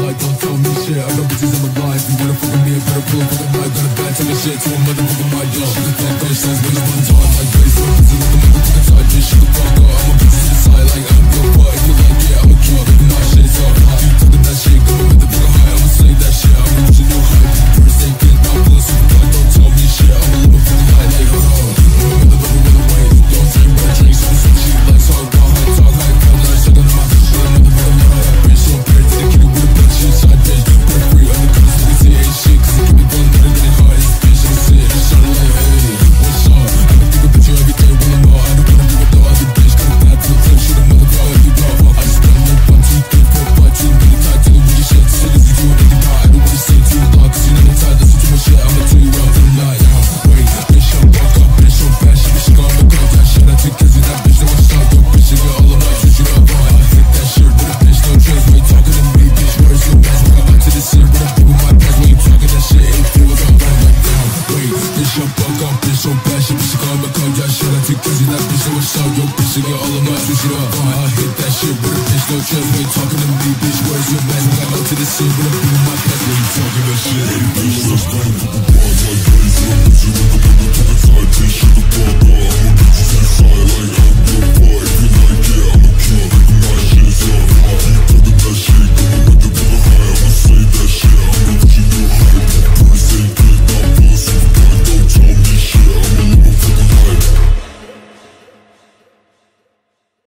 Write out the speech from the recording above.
light, don't tell me shit. I got bitches in my life, you better with me I better pull up with a knife, got a bad time of shit To a motherfucker, my yo. The fuck, bitch, that's what it's one time my face so busy, look at me, look the side, flashım Sıkama koca şerefik gözüne bizim ırsa yok bir bizini alamaz Düşüra bana hit that shit but there's no chill We talking to me bitch where's your man We got to the scene with a beat my pet talking that shit Hey bitch let's go